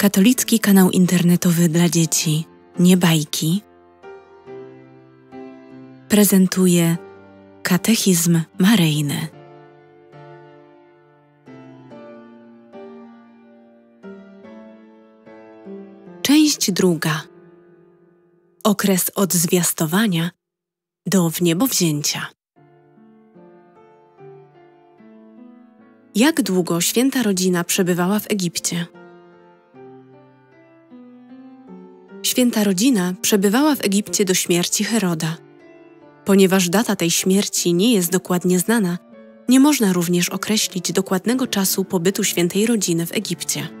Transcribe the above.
Katolicki kanał internetowy dla dzieci Nie bajki prezentuje Katechizm Maryjny. Część druga. Okres od zwiastowania do wniebowzięcia. Jak długo święta rodzina przebywała w Egipcie? Święta rodzina przebywała w Egipcie do śmierci Heroda. Ponieważ data tej śmierci nie jest dokładnie znana, nie można również określić dokładnego czasu pobytu świętej rodziny w Egipcie.